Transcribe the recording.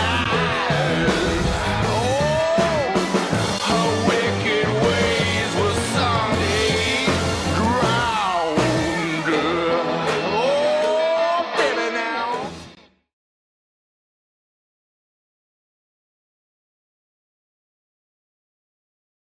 die.